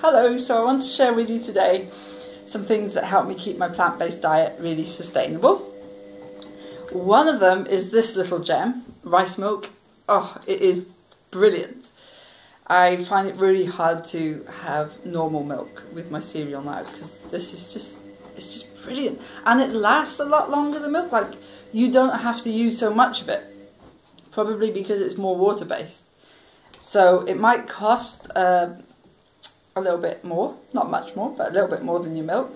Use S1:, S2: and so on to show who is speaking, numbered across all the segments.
S1: Hello, so I want to share with you today some things that help me keep my plant-based diet really sustainable. One of them is this little gem, rice milk. Oh, it is brilliant. I find it really hard to have normal milk with my cereal now because this is just it's just brilliant and it lasts a lot longer than milk like you don't have to use so much of it probably because it's more water based so it might cost uh, a little bit more not much more but a little bit more than your milk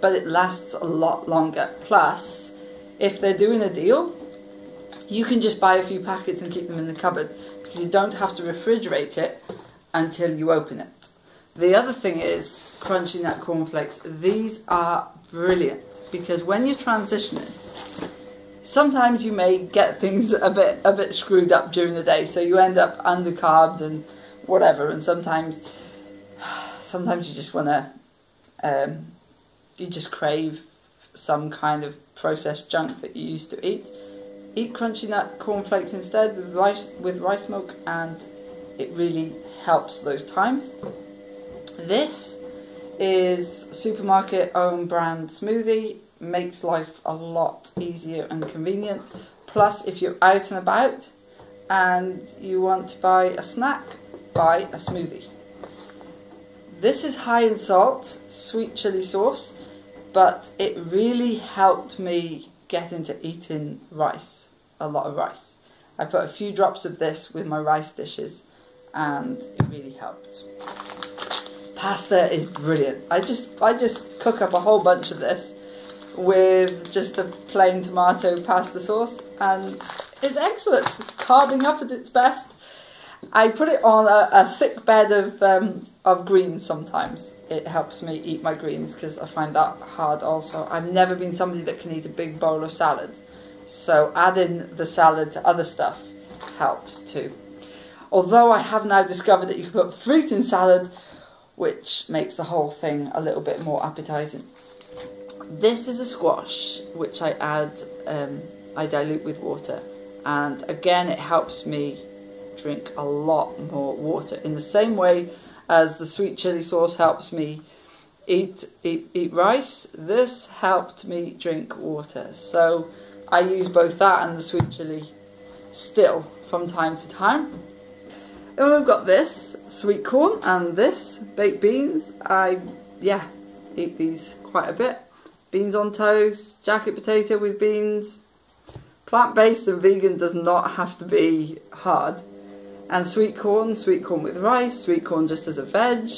S1: but it lasts a lot longer plus if they're doing a deal you can just buy a few packets and keep them in the cupboard because you don't have to refrigerate it until you open it the other thing is crunchy nut cornflakes these are brilliant because when you're transitioning, sometimes you may get things a bit a bit screwed up during the day, so you end up undercarbed and whatever. And sometimes, sometimes you just want to, um, you just crave some kind of processed junk that you used to eat. Eat crunchy nut cornflakes instead with rice with rice milk, and it really helps those times. This is supermarket own brand smoothie. Makes life a lot easier and convenient. Plus, if you're out and about and you want to buy a snack, buy a smoothie. This is high in salt, sweet chili sauce, but it really helped me get into eating rice, a lot of rice. I put a few drops of this with my rice dishes and it really helped. Pasta is brilliant. I just I just cook up a whole bunch of this with just a plain tomato pasta sauce and it's excellent. It's carbing up at its best. I put it on a, a thick bed of um, of greens sometimes. It helps me eat my greens because I find that hard also. I've never been somebody that can eat a big bowl of salad. So adding the salad to other stuff helps too. Although I have now discovered that you can put fruit in salad, which makes the whole thing a little bit more appetizing. This is a squash, which I add, um, I dilute with water. And again, it helps me drink a lot more water. In the same way as the sweet chili sauce helps me eat, eat, eat rice, this helped me drink water. So I use both that and the sweet chili still from time to time. And we've got this, sweet corn, and this, baked beans. I, yeah, eat these quite a bit. Beans on toast, jacket potato with beans. Plant-based and vegan does not have to be hard. And sweet corn, sweet corn with rice, sweet corn just as a veg,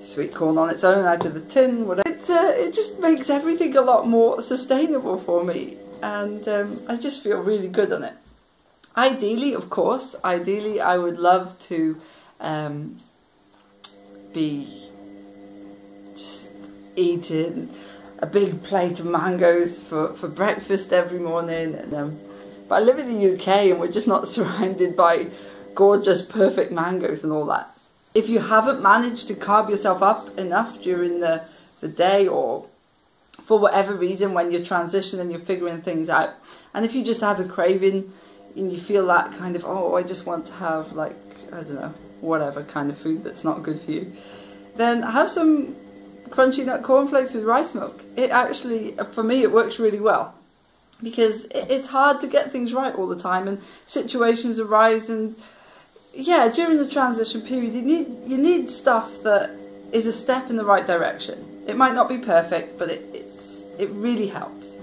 S1: sweet corn on its own out of the tin, whatever. It, uh, it just makes everything a lot more sustainable for me and um, I just feel really good on it. Ideally, of course, ideally I would love to um, be just eating a big plate of mangoes for, for breakfast every morning. And, um, but I live in the UK and we're just not surrounded by gorgeous, perfect mangoes and all that. If you haven't managed to carb yourself up enough during the, the day or for whatever reason when you're transitioning, you're figuring things out, and if you just have a craving and you feel that kind of, oh, I just want to have like, I don't know, whatever kind of food that's not good for you, then have some crunchy nut cornflakes with rice milk. It actually, for me, it works really well because it's hard to get things right all the time and situations arise and yeah, during the transition period, you need you need stuff that is a step in the right direction. It might not be perfect, but it, it's it really helps.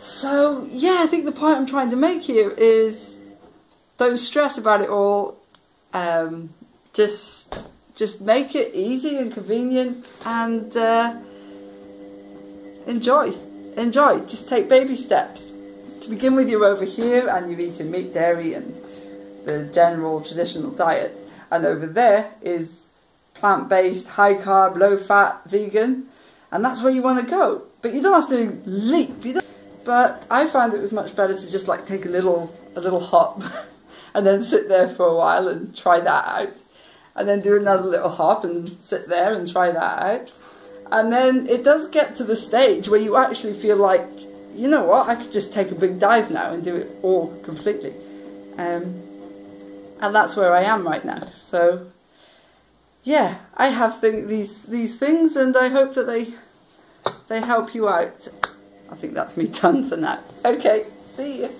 S1: So yeah, I think the point I'm trying to make here is don't stress about it all. Um, just just make it easy and convenient and uh, enjoy. Enjoy. Just take baby steps. To begin with, you're over here and you're eating meat, dairy, and the general traditional diet. And over there is plant-based, high-carb, low-fat, vegan, and that's where you want to go. But you don't have to leap. You don't but I found it was much better to just like take a little a little hop and then sit there for a while and try that out. And then do another little hop and sit there and try that out. And then it does get to the stage where you actually feel like, you know what, I could just take a big dive now and do it all completely. Um, and that's where I am right now. So, yeah, I have th these these things, and I hope that they they help you out. I think that's me done for now. Okay, see you.